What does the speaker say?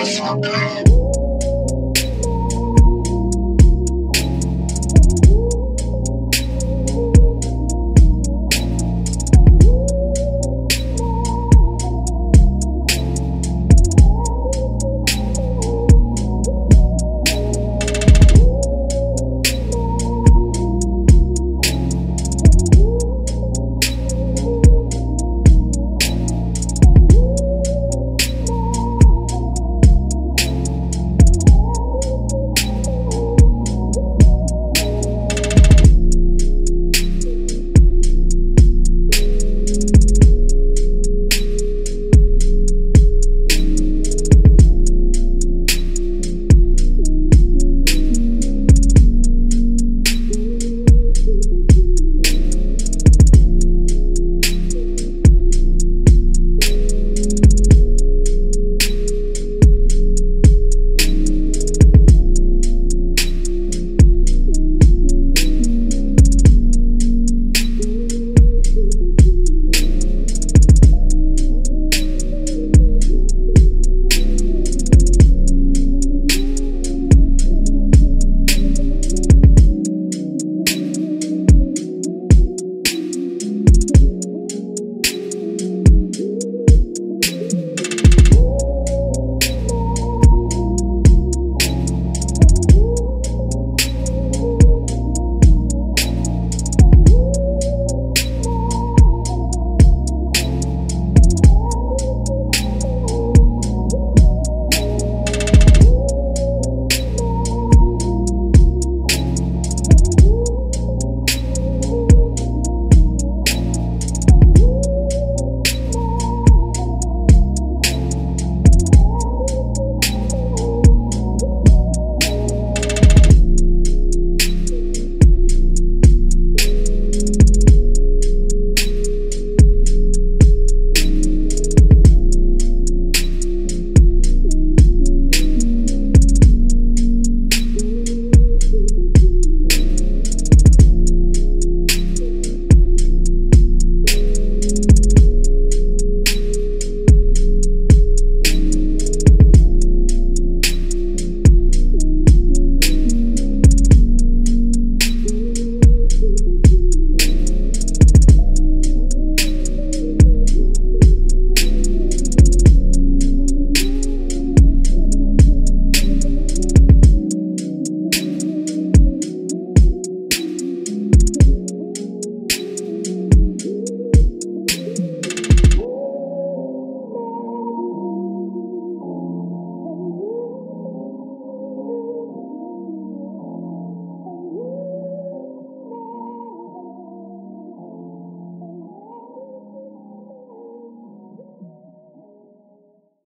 Açougue.